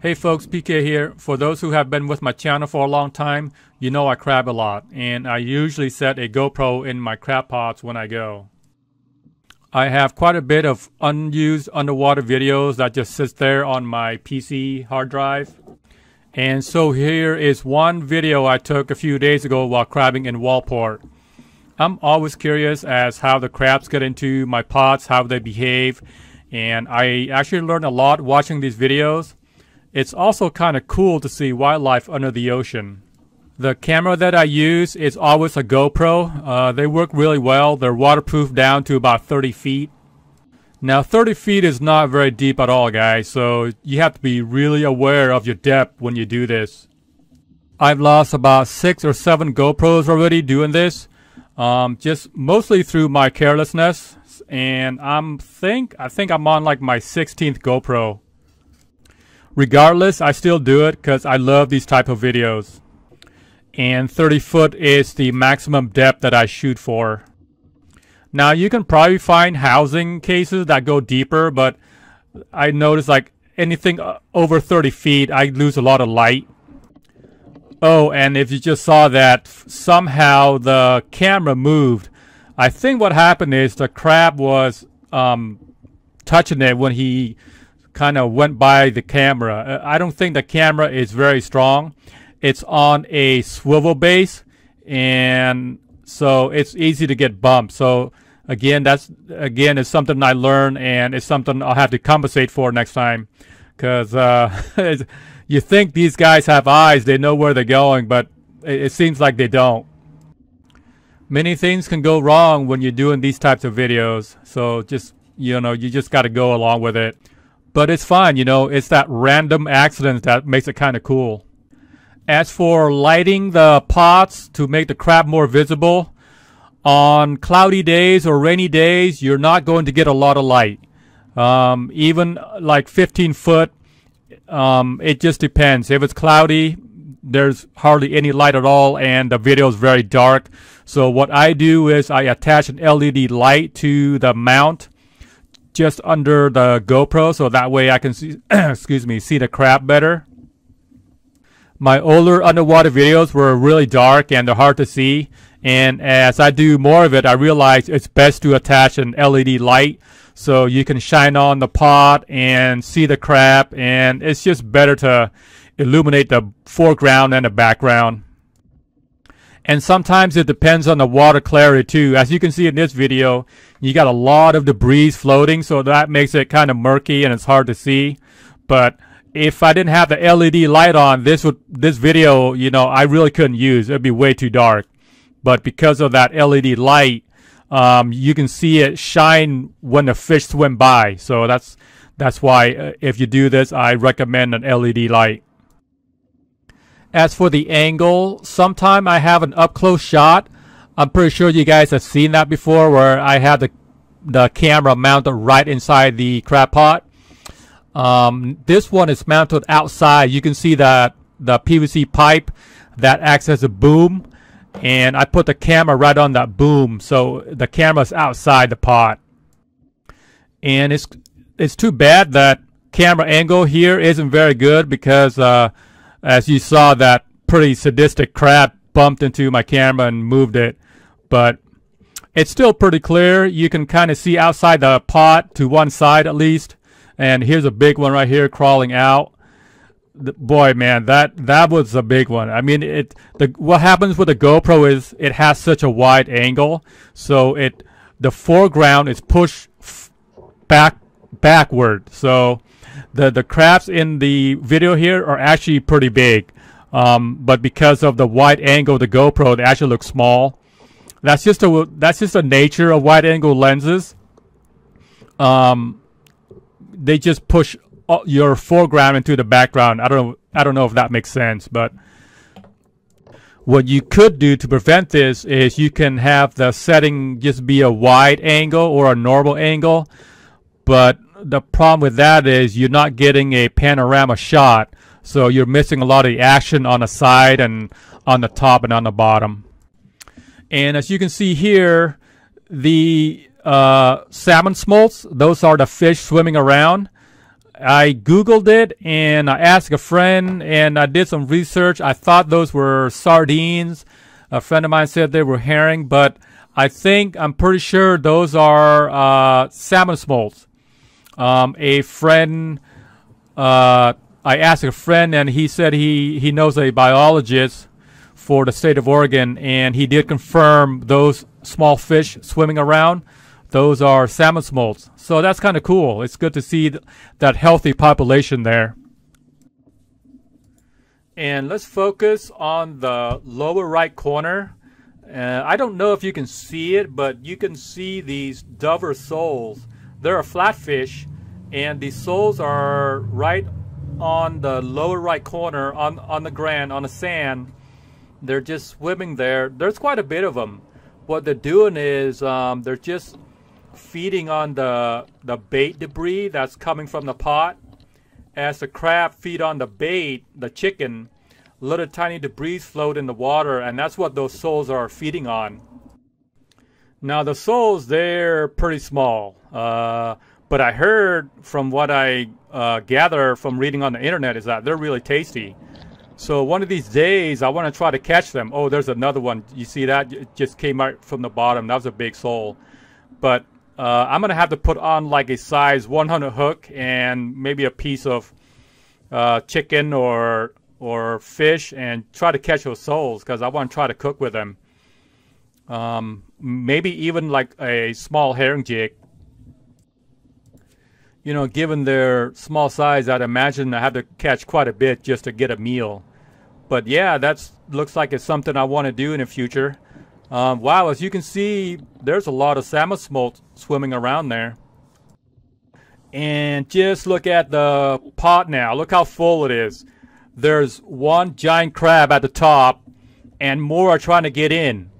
Hey folks, PK here. For those who have been with my channel for a long time, you know I crab a lot, and I usually set a GoPro in my crab pots when I go. I have quite a bit of unused underwater videos that just sits there on my PC hard drive. And so here is one video I took a few days ago while crabbing in Waldport. I'm always curious as how the crabs get into my pots, how they behave, and I actually learned a lot watching these videos. It's also kind of cool to see wildlife under the ocean. The camera that I use is always a GoPro. Uh, they work really well. They're waterproof down to about 30 feet. Now 30 feet is not very deep at all guys, so you have to be really aware of your depth when you do this. I've lost about 6 or 7 GoPros already doing this, um, just mostly through my carelessness, and I'm think I think I'm on like my 16th GoPro. Regardless, I still do it because I love these type of videos. And 30 foot is the maximum depth that I shoot for. Now you can probably find housing cases that go deeper, but I notice like anything uh, over 30 feet, I lose a lot of light. Oh, and if you just saw that, somehow the camera moved. I think what happened is the crab was um, touching it when he kind of went by the camera. Uh, I don't think the camera is very strong. It's on a swivel base, and so it's easy to get bumped. So again, that's again is something I learned, and it's something I'll have to compensate for next time, because uh, you think these guys have eyes, they know where they're going, but it, it seems like they don't. Many things can go wrong when you're doing these types of videos, so just you know you just got to go along with it. But it's fine, you know, it's that random accident that makes it kind of cool. As for lighting the pots to make the crab more visible, on cloudy days or rainy days, you're not going to get a lot of light. Um, even like 15 foot, um, it just depends. If it's cloudy, there's hardly any light at all and the video is very dark. So what I do is I attach an LED light to the mount just under the GoPro so that way I can see, excuse me, see the crab better. My older underwater videos were really dark and they're hard to see. And as I do more of it, I realize it's best to attach an LED light so you can shine on the pot and see the crab. And it's just better to illuminate the foreground and the background. And sometimes it depends on the water clarity too. As you can see in this video, you got a lot of debris floating, so that makes it kind of murky and it's hard to see. But if I didn't have the LED light on, this would this video, you know, I really couldn't use. It'd be way too dark. But because of that LED light, um, you can see it shine when the fish swim by. So that's that's why uh, if you do this, I recommend an LED light. As for the angle, sometime I have an up close shot. I'm pretty sure you guys have seen that before where I have the, the camera mounted right inside the crab pot. Um, this one is mounted outside. You can see that the PVC pipe that acts as a boom. And I put the camera right on that boom. So the camera's outside the pot. And it's, it's too bad that camera angle here isn't very good because, uh, as you saw that pretty sadistic crab bumped into my camera and moved it. But it's still pretty clear. You can kind of see outside the pot to one side at least. And here's a big one right here crawling out. The, boy man that that was a big one. I mean it the what happens with the gopro is it has such a wide angle. So it the foreground is pushed back backward. So the the crabs in the video here are actually pretty big, um, but because of the wide angle of the GoPro, they actually look small. That's just a that's just the nature of wide angle lenses. Um, they just push your foreground into the background. I don't know. I don't know if that makes sense, but what you could do to prevent this is you can have the setting just be a wide angle or a normal angle, but the problem with that is you're not getting a panorama shot. So you're missing a lot of the action on the side and on the top and on the bottom. And as you can see here, the uh, salmon smolts, those are the fish swimming around. I Googled it and I asked a friend and I did some research. I thought those were sardines. A friend of mine said they were herring, but I think I'm pretty sure those are uh, salmon smolts. Um, a friend, uh, I asked a friend and he said he, he knows a biologist for the state of Oregon and he did confirm those small fish swimming around those are salmon smolts. So that's kind of cool. It's good to see th that healthy population there. And let's focus on the lower right corner. Uh, I don't know if you can see it, but you can see these dover soles. They're a flatfish, and the soles are right on the lower right corner on, on the ground, on the sand. They're just swimming there. There's quite a bit of them. What they're doing is um, they're just feeding on the, the bait debris that's coming from the pot. As the crab feed on the bait, the chicken, little tiny debris float in the water, and that's what those soles are feeding on. Now the soles, they're pretty small, uh, but I heard from what I uh, gather from reading on the internet is that they're really tasty. So one of these days, I want to try to catch them. Oh, there's another one. You see that? It just came out from the bottom. That was a big sole. But uh, I'm gonna have to put on like a size 100 hook and maybe a piece of uh, chicken or or fish and try to catch those soles because I want to try to cook with them. Um, maybe even like a small herring jig. You know, given their small size, I'd imagine I have to catch quite a bit just to get a meal. But yeah, that looks like it's something I want to do in the future. Um, wow, as you can see, there's a lot of salmon smolt swimming around there. And just look at the pot now. Look how full it is. There's one giant crab at the top, and more are trying to get in.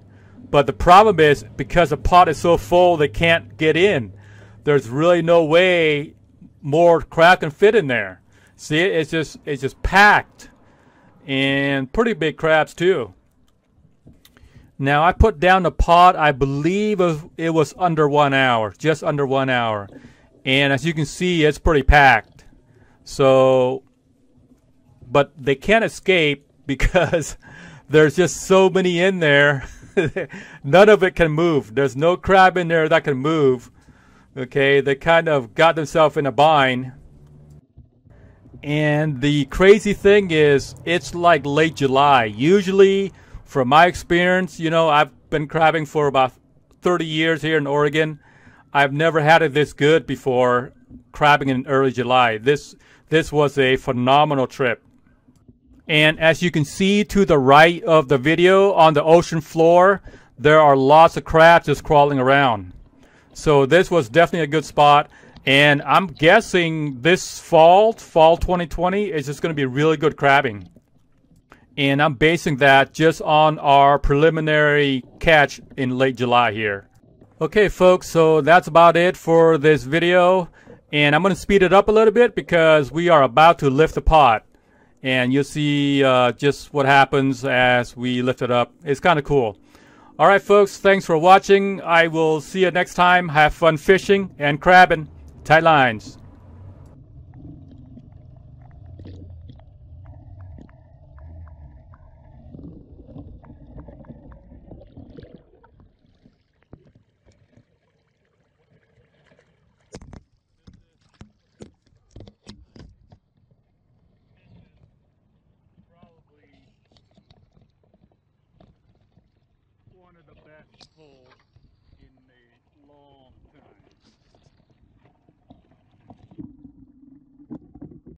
But the problem is, because the pot is so full, they can't get in. There's really no way more crab can fit in there. See, it's just it's just packed, and pretty big crabs too. Now I put down the pot, I believe it was under one hour, just under one hour. And as you can see, it's pretty packed. So, but they can't escape because there's just so many in there. None of it can move. There's no crab in there that can move. Okay, they kind of got themselves in a bind. And the crazy thing is, it's like late July. Usually, from my experience, you know, I've been crabbing for about 30 years here in Oregon. I've never had it this good before crabbing in early July. This this was a phenomenal trip. And as you can see to the right of the video on the ocean floor, there are lots of crabs just crawling around. So this was definitely a good spot. And I'm guessing this fall, fall 2020, is just going to be really good crabbing and I'm basing that just on our preliminary catch in late July here. Okay folks, so that's about it for this video and I'm going to speed it up a little bit because we are about to lift the pot and you'll see uh, just what happens as we lift it up. It's kind of cool. Alright folks, thanks for watching. I will see you next time. Have fun fishing and crabbing. Tight lines.